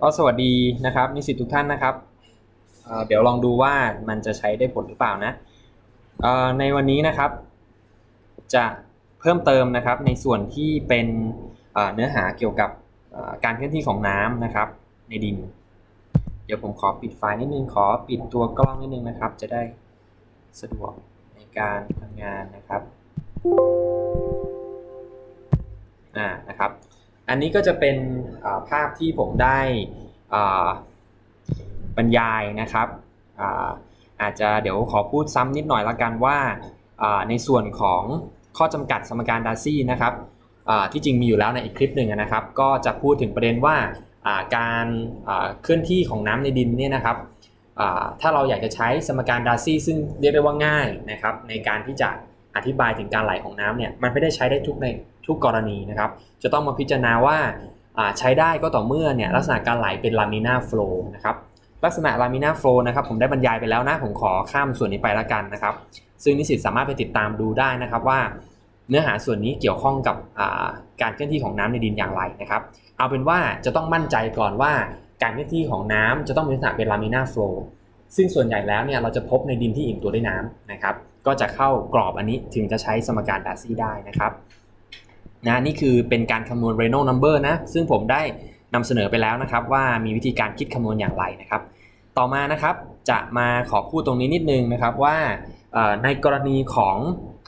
ก็สวัสดีนะครับนิสิตทุกท่านนะครับเเดี๋ยวลองดูว่ามันจะใช้ได้ผลหรือเปล่านะในวันนี้นะครับ จะเพิ่มเติมนะครับในส่วนที่เป็นเนื้อหาเกี่ยวกับการเคลื่อนที่ของน้ำนะครับ ในดิน เดี๋ยวผมขอปิดไฟล์นิดนึงขอปิดตัวกล้องนิดนึงนะครับ จะได้สะดวกในการทำงานนะครับอ่านะครับ อันนี้ก็จะเป็นภาพที่ผมได้บรรยายนะครับอาจจะเดี๋ยวขอพูดซ้ำนิดหน่อยละกันว่าในส่วนของข้อจำกัดสมการดาร์ซี่นะครับที่จริงมีอยู่แล้วในอีกคลิปหนึ่งนะครับ ก็จะพูดถึงประเด็นว่าการเคลื่อนที่ของน้ำในดินเนี่ยนะครับถ้าเราอยากจะใช้สมการดาร์ซี่ซึ่งเรียกได้ว่าง่ายนะครับในการที่จะอธิบายถึงการไหลของน้ำเนี่ยมันไม่ได้ใช้ได้ทุกใน ทุกกรณีนะครับ จะต้องมาพิจารณาว่าใช้ได้ก็ต่อเมื่อเนี่ยลักษณะการไหลเป็น laminar flow นะครับลักษณะ laminar flow นะครับผมได้บรรยายไปแล้วนะ ผมขอข้ามส่วนนี้ไปล้วกันนะครับ ซึ่งนิสิตสามารถไปติดตามดูได้นะครับว่า เนื้อหาส่วนนี้เกี่ยวข้องกับการเคลื่อนที่ของน้ำในดินอย่างไรนะครับ เอาเป็นว่าจะต้องมั่นใจก่อนว่าการเคลื่อนที่ของน้ำจะต้องมีลักษณะเป็น laminar flowซึ่งส่วนใหญ่แล้วเนี่ยเราจะพบในดินที่อิ่มตัวด้วยน้ำนะครับ ก็จะเข้ากรอบอันนี้ถึงจะใช้สมการดาร์ซี่ได้นะครับ นะนี่คือเป็นการคำนวณ Reynolds number นะซึ่งผมได้นำเสนอไปแล้วนะครับ ว่ามีวิธีการคิดคำนวณอย่างไรนะครับ ต่อมานะครับจะมาขอพูดตรงนี้นิดนึงนะครับว่าในกรณีของ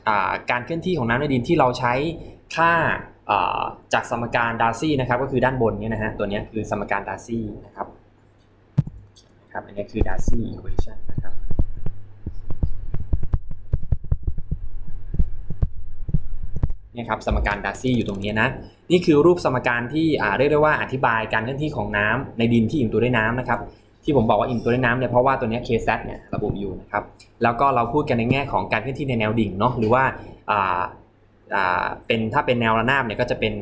อการเคลื่อนที่ของน้ำในดินที่เราใช้ค่าจากสมการดาร์ซี่นะครับก็คือด้านบนนี้นะฮะตัวนี้คือสมการดาร์ซี่นะครับครับอันนี้คือดาร์ซี่ equation นะครับ นี่ครับสมการดาร์ซี่อยู่ตรงนี้นะนี่คือรูปสมการที่เรียกได้ว่าอธิบายการเคลื่อนที่ของน้ำในดินที่อิ่มตัวด้วยน้ำนะครับที่ผมบอกว่าอิ่มตัวด้วยน้ำเนี่ยเพราะว่าตัวนี้ KZ เนี่ยระบุอยู่นะครับแล้วก็เราพูดกันในแง่ของการเคลื่อนที่ในแนวดิ่งเนาะหรือว่าเป็นถ้าเป็นแนวระนาบเนี่ยก็จะเป็น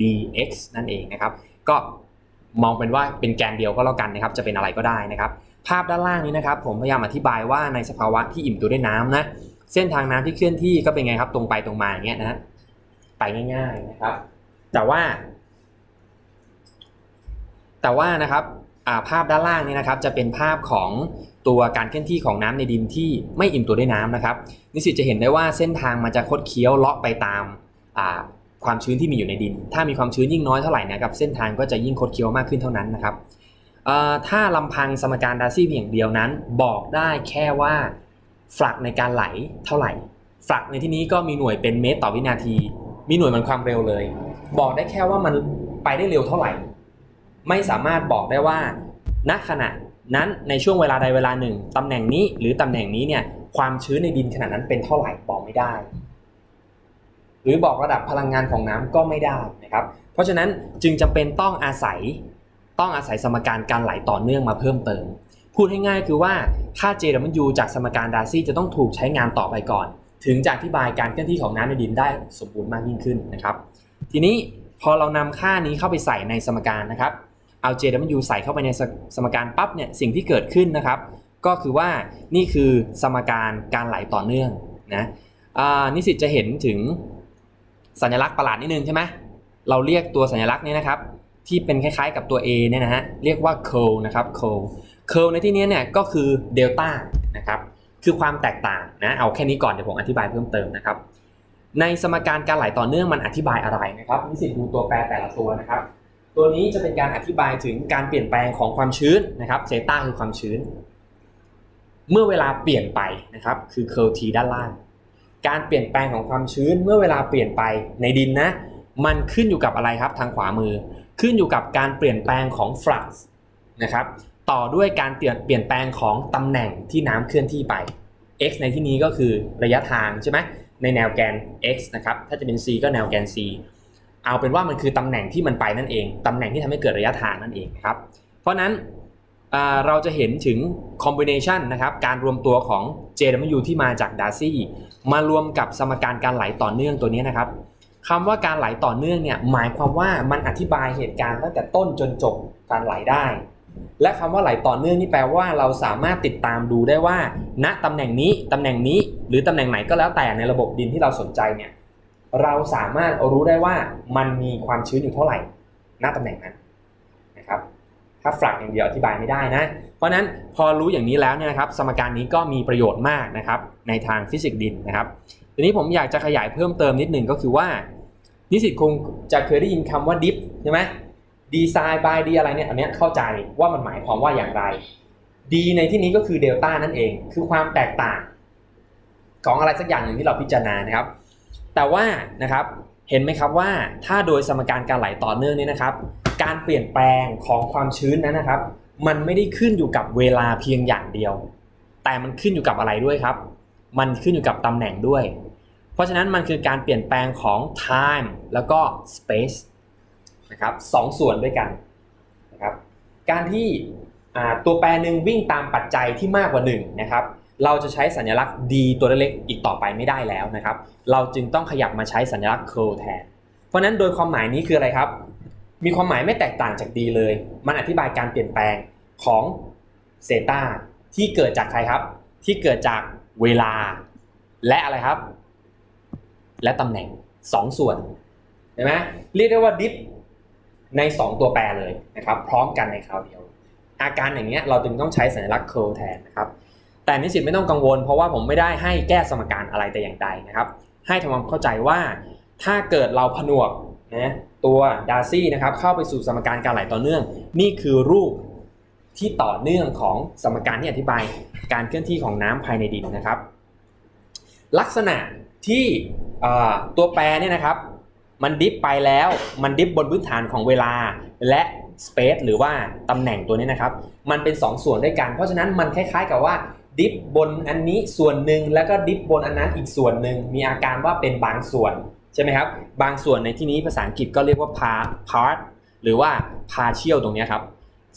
dx นั่นเองนะครับก็มองเป็นว่าเป็นแกนเดียวก็แล้วกันนะครับจะเป็นอะไรก็ได้นะครับภาพด้านล่างนี้นะครับผมพยายามอธิบายว่าในสภาวะที่อิ่มตัวด้วยน้ำนะเส้นทางน้ำที่เคลื่อนที่ก็เป็นไงครับตรงไปตรงมาอย่างเงี้ยนะ ไปง่ายๆนะครับ แต่ว่า แต่ว่านะครับภาพด้านล่างนี้นะครับ จะเป็นภาพของตัวการเคลื่อนที่ของน้ำในดินที่ไม่อิ่มตัวด้วยน้ำนะครับ นิสิตจะเห็นได้ว่าเส้นทางมันจะคดเคี้ยวเลาะไปตามความชื้นที่มีอยู่ในดิน ถ้ามีความชื้นยิ่งน้อยเท่าไหร่นะครับเส้นทางก็จะยิ่งคดเคี้ยวมากขึ้นเท่านั้นนะครับถ้าลำพังสมการดาร์ซี่เพียงเดียวนั้น บอกได้แค่ว่าฝักในการไหลเท่าไหร่ฝักในที่นี้ก็มีหน่วยเป็นเมตรต่อวินาที มีหน่วยมันความเร็วเลย บอกได้แค่ว่ามันไปได้เร็วเท่าไหร่ ไม่สามารถบอกได้ว่าณขณะนั้นในช่วงเวลาใดเวลาหนึ่งตำแหน่งนี้หรือตำแหน่งนี้เนี่ยความชื้นในดินขนาดนั้นเป็นเท่าไหร่บอกไม่ได้ หรือบอกระดับพลังงานของน้ำก็ไม่ได้นะครับเพราะฉะนั้นจึงจำเป็นต้องอาศัยต้องอาศัยสมการการไหลต่อเนื่องมาเพิ่มเติม พูดให้ง่ายคือว่าค่า JW จากสมการดาร์ซี่จะต้องถูกใช้งานต่อไปก่อน ถึงจะอธิบายการเคลื่อนที่ของน้ำในดินได้สมบูรณ์มากยิ่งขึ้นนะครับ ทีนี้พอเรานำค่านี้เข้าไปใส่ในสมการนะครับเอา JW ใส่เข้าไปในสมการปั๊บเนี่ยสิ่งที่เกิดขึ้นนะครับ ก็คือว่านี่คือสมการการไหลต่อเนื่องนะนิสิตจะเห็นถึงสัญลักษณ์ประหลาดนิดนึงใช่ไหมเราเรียกตัวสัญลักษณ์นี้นะครับ ที่เป็นคล้ายๆกับตัว A เนี่ยนะฮะเรียกว่า curl นะครับ curl เคอร์ในที่นี้เนี่ยก็คือเดลต้านะครับ คือความแตกต่างนะเอาแค่นี้ก่อนเดี๋ยวผมอธิบายเพิ่มเติมนะครับ ในสมการการไหลต่อเนื่องมันอธิบายอะไรนะครับนิสิตดูตัวแปรแต่ละตัวนะครับ ตัวนี้จะเป็นการอธิบายถึงการเปลี่ยนแปลงของความชื้นนะครับเซต้าคือความชื้น เมื่อเวลาเปลี่ยนไปนะครับ คือ curl t ด้านล่าง การเปลี่ยนแปลงของความชื้น เมื่อเวลาเปลี่ยนไปในดินนะ มันขึ้นอยู่กับอะไรครับทางขวามือ ขึ้นอยู่กับการเปลี่ยนแปลงของฟลักซ์นะครับ ต่อด้วยการเปลี่ยนเปลี่ยนแปลงของตำแหน่งที่น้ำเคลื่อนที่ไป x ในที่นี้ก็คือระยะทางใช่ไหมในแนวแกน x นะครับ ถ้าจะเป็น z ก็แนวแกน z เอาเป็นว่ามันคือตำแหน่งที่มันไปนั่นเอง ตำแหน่งที่ทำให้เกิดระยะทางนั่นเองครับ เพราะนั้นเราจะเห็นถึงคอมบิเนชันนะครับ การรวมตัวของ JW ที่มาจากดาร์ซี่มารวมกับสมการการไหลต่อเนื่องตัวนี้นะครับคำว่าการไหลต่อเนื่องเนี่ยหมายความว่ามันอธิบายเหตุการณ์ตั้งแต่ต้นจนจบการไหลได้ และคำว่าไหลต่อเนื่องนี่แปลว่าเราสามารถติดตามดูได้ว่า ณตำแหน่งนี้ตำแหน่งนี้ หรือตำแหน่งไหนก็แล้วแต่ในระบบดินที่เราสนใจเนี่ยเราสามารถรู้ได้ว่ามันมีความชื้นอยู่เท่าไหร่ ณตำแหน่งนั้นนะครับถ้าฟลักซ์อย่างเดียวอธิบายไม่ได้นะ เพราะนั้นพอรู้อย่างนี้แล้วเนี่ยนะครับ สมการนี้ก็มีประโยชน์มากนะครับ ในทางฟิสิกส์ดินนะครับทีนี้ผมอยากจะขยายเพิ่มเติมนิดหนึ่งก็คือว่า นิสิตคงจะเคยได้ยินคำว่า diff ใช่ไหม d psi by d อะไรเนี่ยอันนี้เข้าใจว่ามันหมายความว่าอย่างไร d ในที่นี้ก็คือเดลต้านั่นเอง คือความแตกต่าง ของอะไรสักอย่างหนึ่งที่เราพิจารณานะครับ แต่ว่านะครับเห็นไหมครับว่าถ้าโดยสมการการไหลต่อเนื่องนี้นะครับ การเปลี่ยนแปลงของความชื้นนั้นนะครับ มันไม่ได้ขึ้นอยู่กับเวลาเพียงอย่างเดียว แต่มันขึ้นอยู่กับอะไรด้วยครับ มันขึ้นอยู่กับตำแหน่งด้วย เพราะฉะนั้นมันคือการเปลี่ยนแปลงของ time แล้วก็ space นะครับสองส่วนด้วยกันนะครับการที่ตัวแปรหนึ่งวิ่งตามปัจจัยที่มากกว่า1นะครับเราจะใช้สัญลักษณ์ d ตัวเล็กอีกต่อไปไม่ได้แล้วนะครับ เราจึงต้องขยับมาใช้สัญลักษณ์ curl แทน เพราะนั้นโดยความหมายนี้คืออะไรครับ มีความหมายไม่แตกต่างจาก d เลย มันอธิบายการเปลี่ยนแปลงของเซตาที่เกิดจากใครครับ ที่เกิดจากเวลา และอะไรครับ และตำแหน่ง 2ส่วนเห็นไหมเรียกได้ว่าดิฟ ใน 2 ตัวแปรเลยนะครับ พร้อมกันในคราวเดียว อาการอย่างเงี้ยเราจึงต้องใช้สัญลักษณ์ curl แทนนะครับ แต่นิสิตไม่ต้องกังวล เพราะว่าผมไม่ได้ให้แก้สมการอะไรแต่อย่างใดนะครับ ให้ทำความเข้าใจว่าถ้าเกิดเราผนวกนะตัวดาร์ซี่นะครับเข้าไปสู่สมการการไหลต่อเนื่อง นี่คือรูปที่ต่อเนื่องของสมการที่อธิบายการเคลื่อนที่ของน้ำภายในดินนะครับ ลักษณะที่ตัวแปรเนี่ยนะครับ มันดิฟไปแล้วมันดิฟบนพื้นฐานของเวลาและ space หรือว่าตำแหน่งตัวนี้นะครับ มันเป็น 2 ส่วนด้วยกัน เพราะฉะนั้นมันคล้าย ๆ กับว่าดิฟบนอันนี้ส่วนหนึ่งแล้วก็ดิฟบนอันนั้นอีกส่วนหนึ่งมีอาการว่าเป็นบางส่วนใช่ไหมครับ บางส่วนในที่นี้ภาษาอังกฤษก็เรียกว่า part หรือว่า partial ตรงนี้ครับ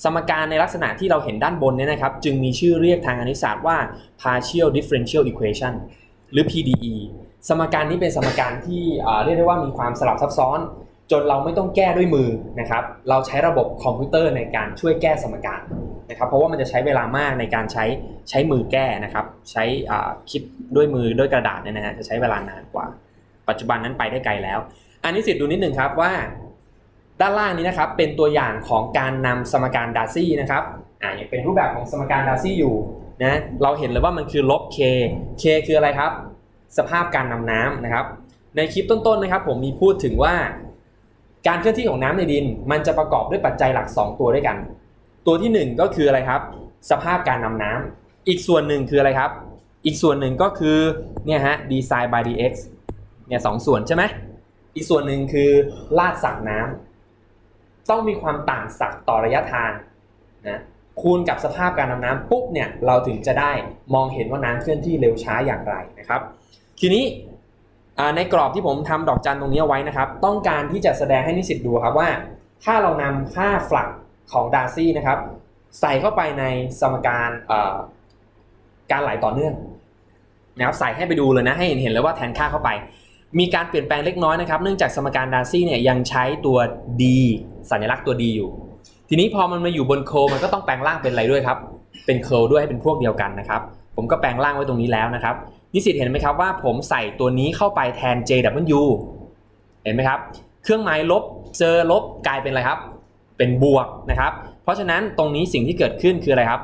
สมการในลักษณะที่เราเห็นด้านบนนี้นะครับ จึงมีชื่อเรียกทางคณิตศาสตร์ว่า partial differential equation หรือ PDE สมการนี้เป็นสมการที่เรียกได้ว่ามีความสลับซับซ้อน จนเราไม่ต้องแก้ด้วยมือนะครับ เราใช้ระบบคอมพิวเตอร์ในการช่วยแก้สมการนะครับ เพราะว่ามันจะใช้เวลามากในการใช้ใช้มือแก้นะครับ ใช้คิดด้วยมือด้วยกระดาษเนี่ยนะฮะจะใช้เวลานานกว่า ปัจจุบันนั้นไปได้ไกลแล้ว อันนี้สิทธิ์ดูนิดหนึ่งครับว่า ด้านล่างนี้นะครับเป็นตัวอย่างของการนำสมการดาร์ซี่นะครับอ่ายังเป็นรูปแบบของสมการดาร์ซี่อยู่นะเราเห็นเลยว่ามันคือลบ k k คืออะไรครับ สภาพการนำน้ำนะครับ ในคลิปต้นๆนะครับ ผมมีพูดถึงว่า การเคลื่อนที่ของน้ำในดิน มันจะประกอบด้วยปัจจัยหลัก 2 ตัวด้วยกัน ตัวที่ 1 ก็คืออะไรครับ สภาพการนำน้ำอีกส่วนหนึ่งคืออะไรครับ อีกส่วนหนึ่งก็คือเนี่ยฮะ design by dx เนี่ยสองส่วนใช่ไหมอีกส่วนหนึ่งคือลาดสักน้ำต้องมีความต่างสักต่อระยะทางนะคูณกับสภาพการนำน้ำปุ๊บเนี่ยเราถึงจะได้มองเห็นว่าน้ำเคลื่อนที่เร็วช้าอย่างไรนะครับ ทีนี้ในกรอบที่ผมทำดอกจันตรงนี้ไว้นะครับ ต้องการที่จะแสดงให้นิสิตดูครับว่า ถ้าเรานำค่าฝลักของดาร์ซี่นะครับ ใส่เข้าไปในสมการการไหลต่อเนื่องนะครับใส่ให้ไปดูเลยนะให้เห็นเห็นเลยว่าแทนค่าเข้าไป มีการเปลี่ยนแปลงเล็กน้อยนะครับ เนื่องจากสมการดาร์ซี่เนี่ยยังใช้ตัว d สัญลักษณ์ตัว d อยู่ ทีนี้พอมันมาอยู่บนโคมันก็ต้องแปลงร่างเป็นอะไรด้วยครับ เป็นเคิลด้วยให้เป็นพวกเดียวกันนะครับ ผมก็แปลงร่างไว้ตรงนี้แล้วนะครับ นิสิตเห็นไหมครับว่าผมใส่ตัวนี้เข้าไปแทน JW เห็นไหมครับ เครื่องหมายลบเจอลบกลายเป็นอะไรครับ เป็นบวกนะครับ เพราะฉะนั้นตรงนี้สิ่งที่เกิดขึ้นคืออะไรครับ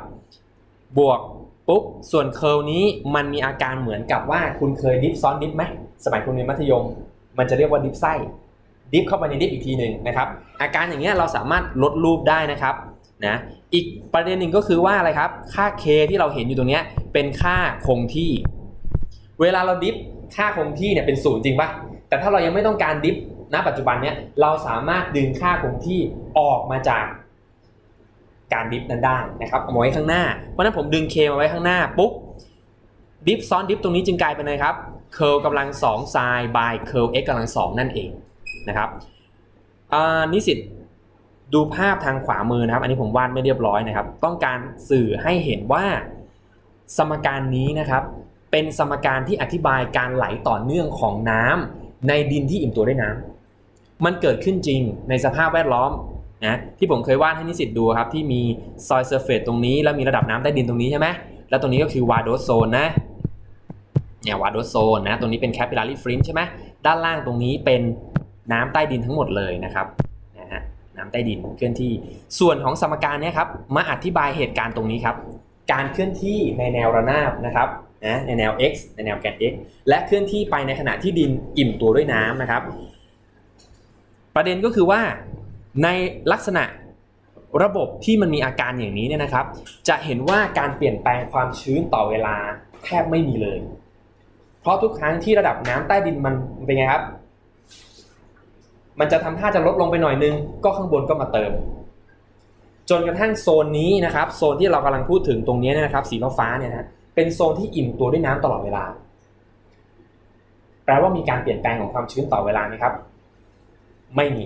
บวกปุ๊บส่วน curl นี้มันมีอาการเหมือนกับว่าคุณเคย diff ซ้อน diff ไหมสมัยคุณเรียนมัธยม มันจะเรียกว่า diff ไส้ diff เข้าไปใน diff อีกทีหนึ่งนะครับ อาการอย่างเงี้ยเราสามารถลดรูปได้นะครับนะอีกประเด็นหนึ่งก็คือว่าอะไรครับ ค่า k ที่เราเห็นอยู่ตรงเนี้ยเป็นค่าคงที่ เวลาเรา diff ค่าคงที่เนี่ยเป็นศูนย์จริงปะแต่ถ้าเรายังไม่ต้องการ diff ณปัจจุบันเนี้ยเราสามารถดึงค่าคงที่ออกมาจากการ diff นั้นได้นะครับเอาไว้ข้างหน้า เพราะนั้นผมดึง k มาไว้ข้างหน้าปุ๊บ diff ซ้อน diff ตรงนี้จึงกลายเป็นอะไรครับเคิร์กำลัง2 sin by เคิร์ล x กำลัง2นั่นเองนะครับนิสิตดูภาพทางขวามือนะครับ อันนี้ผมวาดไม่เรียบร้อยนะครับ ต้องการสื่อให้เห็นว่าสมการนี้นะครับ เป็นสมการที่อธิบายการไหลต่อเนื่องของน้ำในดินที่อิ่มตัวด้วยน้ำมันเกิดขึ้นจริงในสภาพแวดล้อมนะที่ผมเคยวาดให้นิสิตดูครับที่มี soil surface ตรงนี้ แล้วมีระดับน้ำใต้ดินตรงนี้ใช่ไหมแล้วตรงนี้ก็คือ vadose zone นะเนี่ย vadose zone นะตรงนี้เป็น capillary fringe ใช่ไหมด้านล่างตรงนี้เป็นน้ำใต้ดินทั้งหมดเลยนะครับนะฮะน้ำใต้ดินเคลื่อนที่ ส่วนของสมการเนี้ครับมาอธิบายเหตุการณ์ตรงนี้ครับ การเคลื่อนที่ในแนวระนาบนะครับ นะในแนว x ในแนวแกน x และเคลื่อนที่ไปในขณะที่ดินอิ่มตัวด้วยน้ำนะครับ ประเด็นก็คือว่าในลักษณะระบบที่มันมีอาการอย่างนี้เนี่ยนะครับ จะเห็นว่าการเปลี่ยนแปลงความชื้นต่อเวลาแทบไม่มีเลย เพราะทุกครั้งที่ระดับน้ำใต้ดินมันเป็นไงครับ มันจะทำท่าจะลดลงไปหน่อยนึง ก็ข้างบนก็มาเติม จนกระทั่งโซนนี้นะครับ โซนที่เรากำลังพูดถึงตรงนี้นะครับ สีฟ้าเนี่ยนะ เป็นโซนที่อิ่มตัวด้วยน้ำตลอดเวลา แปลว่ามีการเปลี่ยนแปลงของความชื้นต่อเวลาไหมครับ ไม่มี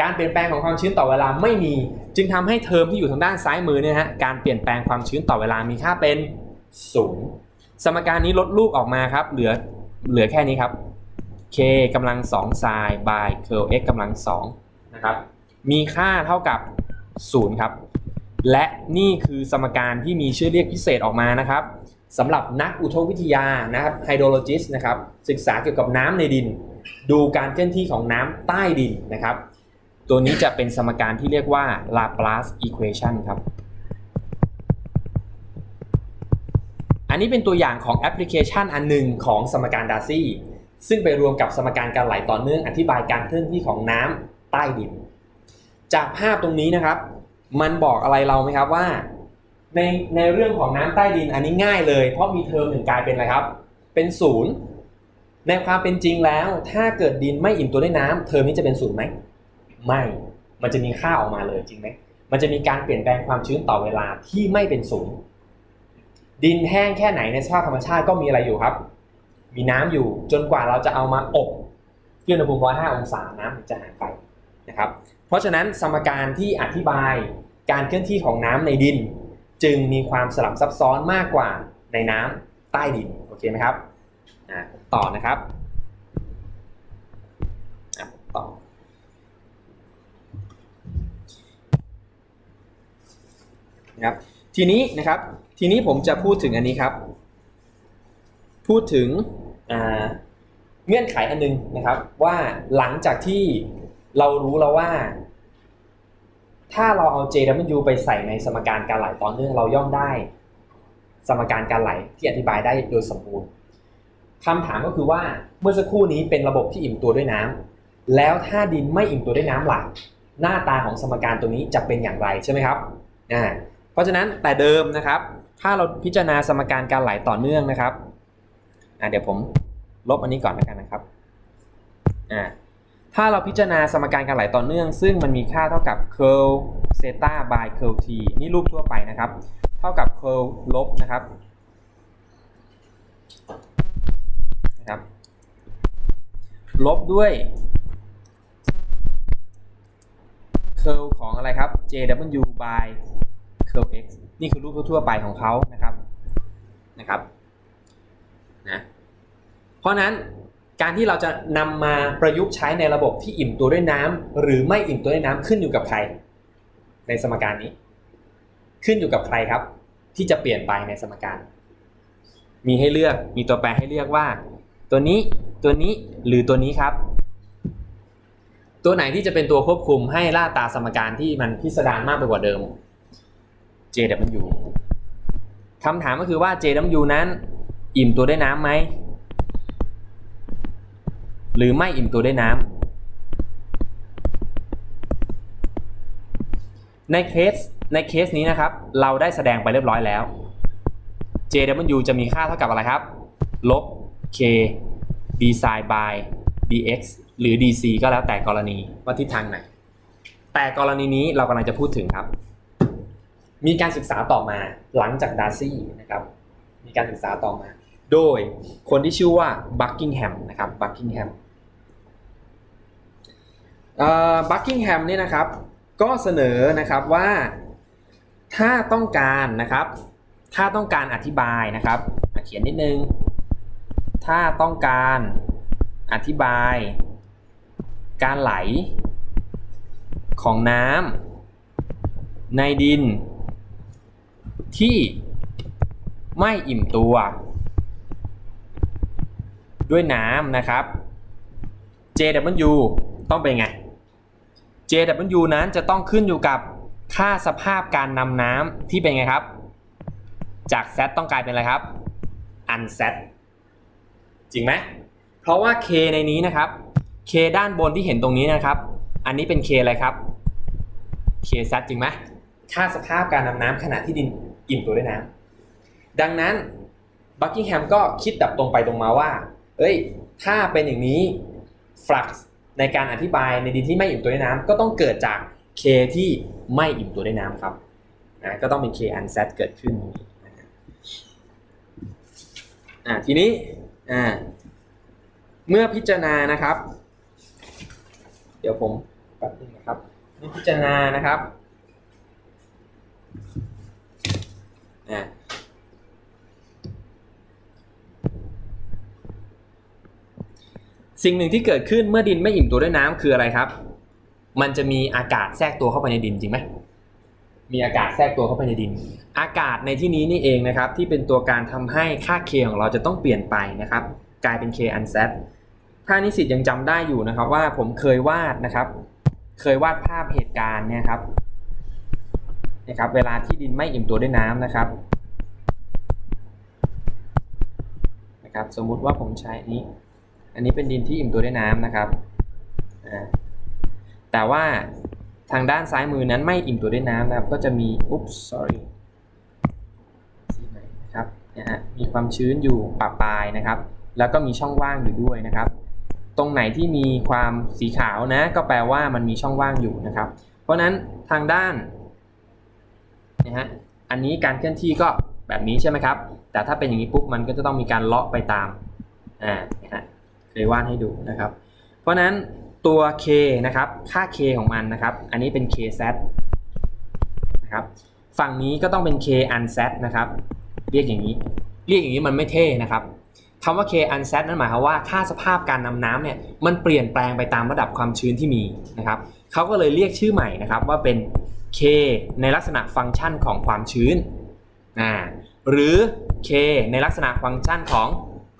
การเปลี่ยนแปลงของความชื้นต่อเวลาไม่มี จึงทำให้เทอมที่อยู่ทางด้านซ้ายมือเนี่ยฮะ การเปลี่ยนแปลงความชื้นต่อเวลามีค่าเป็นศูนย์สมการนี้ลดลูกออกมาครับ เหลือ เหลือแค่นี้ครับ k กำลัง2 sin by curl x กำลัง2นะครับ มีค่าเท่ากับ 0 ครับ และนี่คือสมการที่มีชื่อเรียกพิเศษออกมานะครับสำหรับนักอุทกวิทยานะครับไฮโดรโลจิสนะครับศึกษาเกี่ยวกับน้ำในดิน ดูการเคลื่อนที่ของน้ำใต้ดินนะครับ ตัวนี้จะเป็นสมการที่เรียกว่า Laplace equation ครับ อันนี้เป็นตัวอย่างของแอปพลิเคชันอันหนึ่งของสมการดาร์ซี่ซึ่งไปรวมกับสมการการไหลต่อเนื่องอธิบายการเคลื่อนที่ของน้ำใต้ดิน จากภาพตรงนี้นะครับ มันบอกอะไรเราไหมครับว่า ในในเรื่องของน้ำใต้ดินอันนี้ง่ายเลย เพราะมีเทอมหนึ่งกลายเป็นอะไรครับ เป็นศูนย์ในความเป็นจริงแล้ว ถ้าเกิดดินไม่อิ่มตัวด้วยน้ำเทอมนี้จะเป็นศูนย์ไหมไม่ มันจะมีค่าออกมาเลยจริงไหมมันจะมีการเปลี่ยนแปลงความชื้นต่อเวลาที่ไม่เป็นศูนย์ดินแห้งแค่ไหนในสภาพธรรมชาติก็มีอะไรอยู่ครับ มีน้ำอยู่จนกว่าเราจะเอามาอบที่อุณหภูมิ105องศาน้ำจะหายไปนะครับ เพราะฉะนั้นสมการที่อธิบายการเคลื่อนที่ของน้ำในดิน จึงมีความสลับซับซ้อนมากกว่าในน้ำใต้ดินโอเคไหมครับต่อนะครับต่อนะครับทีนี้นะครับทีนี้ผมจะพูดถึงอันนี้ครับ พูดถึงเงื่อนไขอันนึงนะครับว่าหลังจากที่เรารู้แล้วว่า ถ้าเราเอา JW ไปใส่ในสมการการไหลต่อเนื่องเราย่อมได้ สมการการไหลที่อธิบายได้โดยสมบูรณ์คำถามก็คือว่าเมื่อสักครู่นี้เป็นระบบที่อิ่มตัวด้วยน้ำแล้วถ้าดินไม่อิ่มตัวด้วยน้ำหลักหน้าตาของสมการตัวนี้จะเป็นอย่างไรใช่ไหมครับอ่าเพราะฉะนั้นแต่เดิมนะครับ ถ้าเราพิจารณาสมการการไหลต่อเนื่องนะครับอ่าเดี๋ยวผมลบอันนี้ก่อนแล้วกันนะครับอ่า ถ้าเราพิจารณาสมการการไหลต่อเนื่อง ซึ่งมันมีค่าเท่ากับ curl theta by curl t นี่รูปทั่วไปนะครับ เท่ากับ curl ลบนะครับนะครับ ลบด้วย curl ของอะไรครับ jw by curl x นี่คือรูปทั่วไปของเขานะครับนะครับนะเพราะนั้น การที่เราจะนำมาประยุกต์ใช้ในระบบที่อิ่มตัวด้วยน้ำหรือไม่อิ่มตัวด้วยน้ำขึ้นอยู่กับใคร ในสมการนี้ ขึ้นอยู่กับใครครับ ที่จะเปลี่ยนไปในสมการ มีให้เลือกมีตัวแปรให้เลือกว่า ตัวนี้ตัวนี้หรือตัวนี้ครับ ตัวไหนที่จะเป็นตัวควบคุมให้ล่าตาสมการที่มันพิสดารมากไปกว่าเดิม JW คำถามก็คือว่า JW นั้น อิ่มตัวด้วยน้ำไหม หรือไม่อิ่มตัวด้วยน้ำในเคสในเคสนี้นะครับ เราได้แสดงไปเรียบร้อยแล้ว JW จะมีค่าเท่ากับอะไรครับ ลบ K d psi by dx หรือ dz ก็แล้วแต่กรณีว่าทิศทางไหน แต่กรณีนี้เรากำลังจะพูดถึงครับ มีการศึกษาต่อมาหลังจากดาร์ซี่นะครับ มีการศึกษาต่อมา โดยคนที่ชื่อว่าบักกิงแฮมนะครับบักกิงแฮมบักกิงแฮมเนี่ยนะครับก็เสนอนะครับว่าถ้าต้องการนะครับ ถ้าต้องการอธิบายนะครับเขียนนิดนึง ถ้าต้องการอธิบาย การไหลของน้ำในดินที่ไม่อิ่มตัว ด้วยน้ำนะครับ JW ต้องเป็นไง JW นั้นจะต้องขึ้นอยู่กับค่าสภาพการนำน้ำที่เป็นไงครับ จาก Z ต้องกลายเป็นอะไรครับ unset จริงไหม เพราะว่า K ในนี้นะครับ K ด้านบนที่เห็นตรงนี้นะครับ อันนี้เป็น K อะไรครับ K Z จริงไหมค่าสภาพการนำน้ำขณะที่ดินอิ่มตัวด้วยน้ำดังนั้นบักกิงแฮมก็คิดแบบตรงไปตรงมาว่า เอ้ย ถ้าเป็นอย่างนี้ฟลักซ์ในการอธิบายในดินที่ไม่อิ่มตัวด้วยน้ำก็ต้องเกิดจาก K ที่ไม่อิ่มตัวด้วยน้ำครับนะก็ต้องเป็น K unset เกิดขึ้นอ่าทีนี้อ่าเมื่อพิจารณานะครับ เดี๋ยวผมแป๊บนึงนะครับเมื่อพิจารณานะครับอ่า สิ่งหนึ่งที่เกิดขึ้นเมื่อดินไม่อิ่มตัวด้วยน้ำคืออะไรครับ มันจะมีอากาศแทรกตัวเข้าไปในดินจริงไหมมีอากาศแทรกตัวเข้าไปในดิน อากาศในที่นี้นี่เองนะครับ ที่เป็นตัวการทำให้ค่า K ของเราจะต้องเปลี่ยนไปนะครับ กลายเป็น K unset ถ้านิสิตยังจำได้อยู่นะครับ ว่าผมเคยวาดนะครับ เคยวาดภาพเหตุการณ์เนี่ยครับนะครับ เวลาที่ดินไม่อิ่มตัวด้วยน้ำนะครับนะครับ สมมุติว่าผมใช้นี้ อันนี้เป็นดินที่อิ่มตัวด้วยน้ำนะครับ แต่ว่าทางด้านซ้ายมือนั้นไม่อิ่มตัวด้วยน้ำนะครับ ก็จะมีอุ๊บ sorry สีไหนนะครับนะฮะมีความชื้นอยู่ปะปลายนะครับ แล้วก็มีช่องว่างอยู่ด้วยนะครับ ตรงไหนที่มีความสีขาวนะ ก็แปลว่ามันมีช่องว่างอยู่นะครับ เพราะนั้นทางด้านนะฮะอันนี้การเคลื่อนที่ก็แบบนี้ใช่ไหมครับ แต่ถ้าเป็นอย่างนี้ปุ๊บมันก็จะต้องมีการเลาะไปตามอ่านะฮะ เคยวาดให้ดูนะครับ เพราะนั้นตัว k นะครับ ค่า k ของมันนะครับ อันนี้เป็น k set นะครับ ฝั่งนี้ก็ต้องเป็น k unset นะครับ เรียกอย่างนี้ เรียกอย่างนี้มันไม่เท่นะครับคำว่า k unset นั่นหมายความว่าค่าสภาพการนำน้ำเนี่ย มันเปลี่ยนแปลงไปตามระดับความชื้นที่มีนะครับ เขาก็เลยเรียกชื่อใหม่นะครับว่าเป็น k ในลักษณะฟังก์ชันของความชื้นอ่าหรือ k ในลักษณะฟังก์ชันของ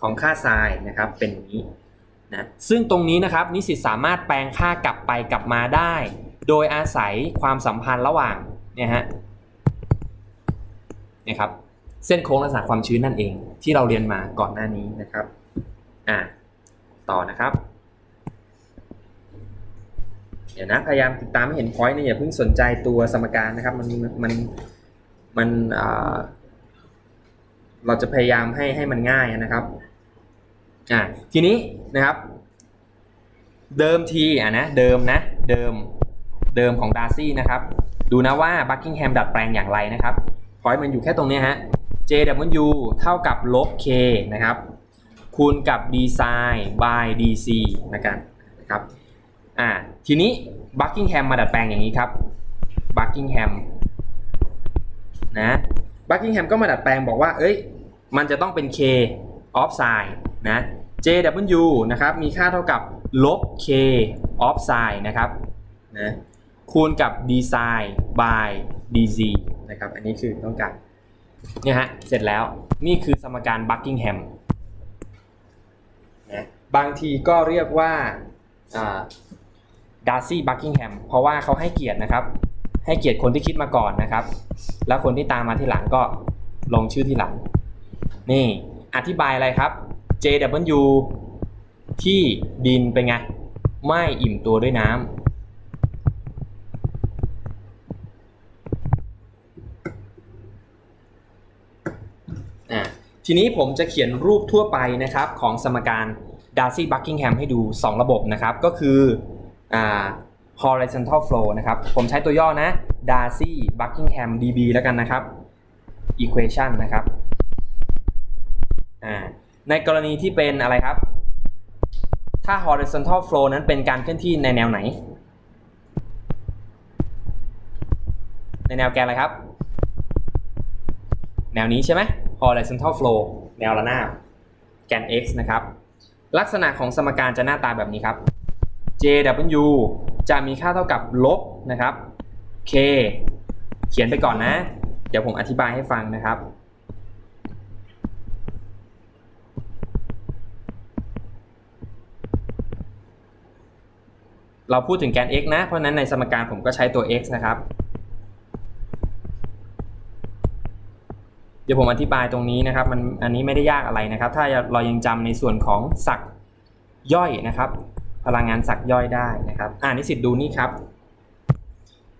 ของค่าทรายนะครับ เป็นนี้ นะซึ่งตรงนี้นะครับนิสิตสามารถแปลงค่ากลับไปกลับมาได้ โดยอาศัยความสัมพันธ์ระหว่างเนี่ยฮะเนี่ยครับเส้นโค้งลักษณะความชื้นนั่นเอง ที่เราเรียนมาก่อนหน้านี้นะครับอ่าต่อนะครับเดี๋ยวนะพยายามติดตามให้เห็น point นะอย่าเพิ่งสนใจตัวสมการนะครับมันมันมันเราจะพยายามให้ให้มันง่ายนะครับ อ่าทีนี้นะครับ เดิมทีอะนะเดิมนะ เดิมเดิมของดาร์ซี่นะครับ ดูนะว่าบัคกิงแฮมดัดแปลงอย่างไรนะครับ point มันอยู่แค่ตรงนี้ฮะ JW เท่ากับลบ K นะครับ คูณกับ d psi by dz นะครับนะครับอ่าทีนี้บัคกิงแฮมมาดัดแปลงอย่างนี้ครับบัคกิงแฮมนะบัคกิงแฮมก็มาดัดแปลงบอกว่า เอ้ย มันจะต้องเป็น K of psi นะ JW นะครับมีค่าเท่ากับลบ K of psi นะครับนะคูณกับ d psi by dz นะครับอันนี้คือต้องการเนี่ยฮะเสร็จแล้วนี่คือสมการบัคกิงแฮมนะบางทีก็เรียกว่าดาร์ซี่บัคกิงแฮมเพราะว่าเขาให้เกียรตินะครับ ให้เกียรติคนที่คิดมาก่อนนะครับ แล้วคนที่ตามมาที่หลังก็ลงชื่อที่หลัง นี่อธิบายอะไรครับ JW ที่ดินเป็นไง ไม่อิ่มตัวด้วยน้ำทีนี้ผมจะเขียนรูปทั่วไปนะครับของสมการ Darcy Buckingham ให้ดู 2 ระบบนะครับ ก็คืออ่า horizontal flow นะครับ ผมใช้ตัวย่อนะ Darcy Buckingham dB แล้วกันนะครับ equation นะครับ อ่า ในกรณีที่เป็นอะไรครับ ถ้า horizontal flow นั้นเป็นการเคลื่อนที่ในแนวไหน ในแนวแกนอะไรครับ แนวนี้ใช่ไหม horizontal flow แนวระนาบแกน x นะครับ ลักษณะของสมการจะหน้าตาแบบนี้ครับ jw จะมีค่าเท่ากับลบนะครับ k เขียนไปก่อนนะ เดี๋ยวผมอธิบายให้ฟังนะครับ เราพูดถึงแกน x นะ เพราะนั้นในสมการผมก็ใช้ตัว x นะครับ เดี๋ยวผมอธิบายตรงนี้นะครับ มันอันนี้ไม่ได้ยากอะไรนะครับ ถ้าเรายังจำในส่วนของศักย่อยนะครับ พลังงานศักย่อยได้นะครับ อ่านิสิตดูนี่ครับ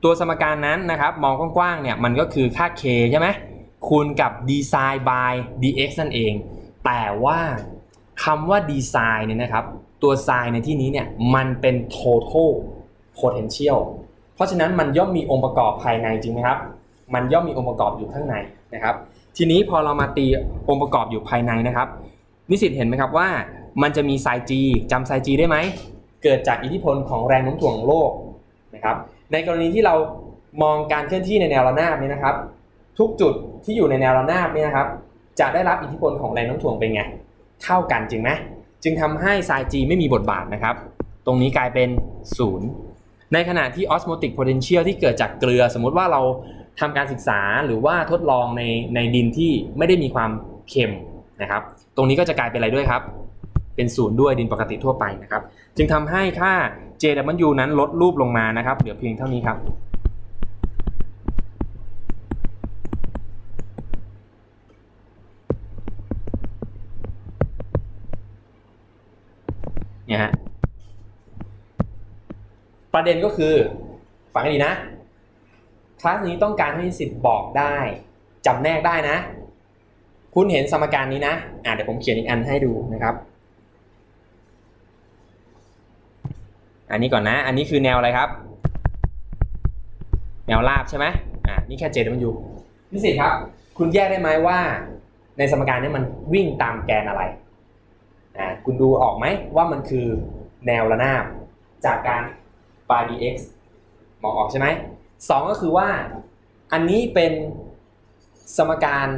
ตัวสมการนั้นนะครับ มองกว้างๆเนี่ยมันก็คือค่า k ใช่ไหมคูณกับ design by dx นั่นเอง แต่ว่าคำว่า design เนี่ยนะครับ ตัว sin ในที่นี้เนี่ยมันเป็น total potential เพราะฉะนั้นมันย่อมมีองค์ประกอบภายในจริงไหมครับ มันย่อมมีองค์ประกอบอยู่ข้างในนะครับ ทีนี้พอเรามาตีองค์ประกอบอยู่ภายในนะครับ นิสิตเห็นไหมครับว่ามันจะมี sin g จำ sin g ได้ไหม เกิดจากอิทธิพลของแรงโน้มถ่วงโลกนะครับ ในกรณีที่เรามองการเคลื่อนที่ในแนวระนาบนี้นะครับ ทุกจุดที่อยู่ในแนวระนาบนี้นะครับ จะได้รับอิทธิพลของแรงโน้มถ่วงเป็นไง เท่ากันจริงไหม จึงทำให้ sin g ไม่มีบทบาทนะครับ ตรงนี้กลายเป็น 0 ในขณะที่ osmotic potential ที่เกิดจากเกลือ สมมุติว่าเราทำการศึกษาหรือว่าทดลองในในดินที่ไม่ได้มีความเค็มนะครับ ตรงนี้ก็จะกลายเป็นอะไรด้วยครับ เป็นศูนย์ด้วยดินปกติทั่วไปนะครับ จึงทำให้ค่า JW นั้นลดรูปลงมานะครับ เหลือเพียงเท่านี้ครับ เนี่ยฮะประเด็นก็คือฟังให้ดีนะคลาสนี้ต้องการให้นิสิตบอกได้จำแนกได้นะ คุณเห็นสมการนี้นะอะเดี๋ยวผมเขียนอีกอันให้ดูนะครับ อันนี้ก่อนนะ อันนี้คือแนวอะไรครับ แนวราบใช่ไหมอะนี่แค่ JW นิสิตครับ คุณแยกได้ไหมว่า ในสมการนี้มันวิ่งตามแกนอะไร อ่าคุณดูออกไหมว่ามันคือแนวระนาบจากการ by dx มองออกใช่ไหมสองก็คือว่าอันนี้เป็นสมการ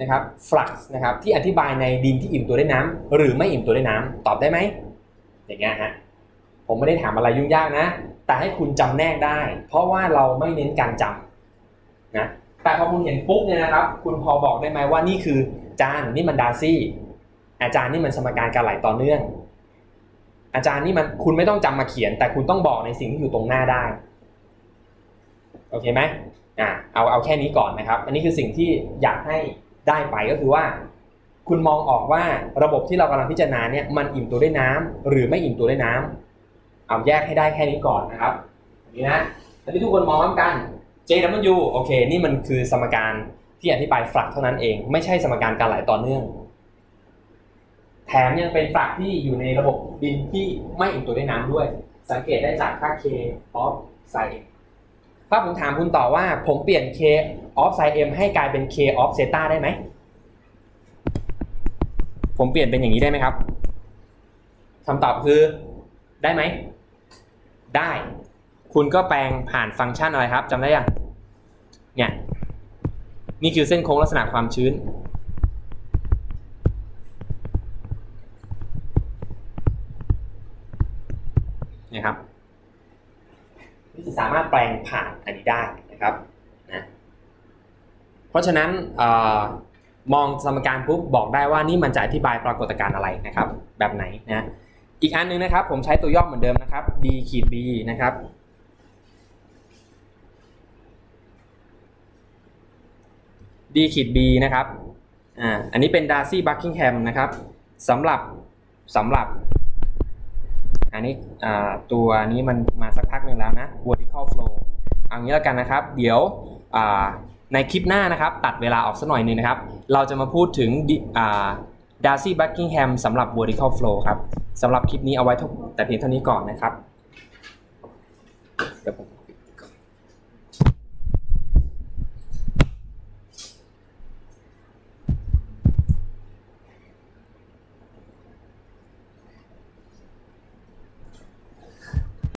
นะครับ flux นะครับที่อธิบายในดินที่อิ่มตัวด้วยน้ำหรือไม่อิ่มตัวด้วยน้ำตอบได้ไหมอย่างเงี้ยฮะผมไม่ได้ถามอะไรยุ่งยากนะ แต่ให้คุณจำแนกได้ เพราะว่าเราไม่เน้นการจำนะแต่พอคุณเห็นปุ๊บเนี่ยนะครับ คุณพอบอกได้ไหมว่านี่คือจานนี่มันดาซี่ อาจารย์นี่มันสมการการไหลต่อเนื่อง อาจารย์นี่มันคุณไม่ต้องจำมาเขียน แต่คุณต้องบอกในสิ่งที่อยู่ตรงหน้าได้ โอเคไหมอ่าเอาเอาแค่นี้ก่อนนะครับ อันนี้คือสิ่งที่อยากให้ได้ไปก็คือว่า คุณมองออกว่าระบบที่เรากำลังพิจารณาเนี่ยมันอิ่มตัวด้วยน้ำหรือไม่อิ่มตัวด้วยน้ำเอาแยกให้ได้แค่นี้ก่อนนะครับนี่นะอันนี้ทุกคนมองพร้อมกัน JW โอเค นี่มันคือสมการที่อธิบายฟลักเท่านั้นเอง ไม่ใช่สมการการไหลต่อเนื่อง แถมยังเป็นฟลักที่อยู่ในระบบดินที่ไม่อิ่มตัวด้วยน้ำด้วย สังเกตได้จากค่า K of sin m ถ้าผมถามคุณต่อว่าผมเปลี่ยน K of sin m ให้กลายเป็น K of zeta ได้ไหม ผมเปลี่ยนเป็นอย่างนี้ได้ไหมครับคำตอบคือได้ไหม ได้ คุณก็แปลงผ่านฟังก์ชันอะไรครับจำได้ยังเนี่ยนี่คือเส้นโค้งลักษณะความชื้น นะครับที่สามารถแปลงผ่านอันนี้ได้นะครับนะเพราะฉะนั้นออมองสมการปุ๊บบอกได้ว่านี่มันจะอธิบายปรากฏการณ์อะไรนะครับ แบบไหนนะอีกอันหนึงนะครับ ผมใช้ตัวย่อเหมือนเดิมนะครับ d ขีด b นะครับ d ขีด b นะครับ อ่า อันนี้เป็นดาร์ซี่บัคกิงแฮมนะครับสำหรับสำหรับ อันนี้ตัวนี้มันมาสักพักหนึ่งแล้วนะ vertical flow เอางี้แล้วกันนะครับ เดี๋ยวในคลิปหน้านะครับ ตัดเวลาออกสักหน่อยหนึงนะครับ เราจะมาพูดถึงดาร์ซี่บัคกิงแฮมสำหรับ vertical flow ครับสำหรับคลิปนี้เอาไว้แต่เพียงเท่านี้ก่อนนะครับเดี๋ยวผม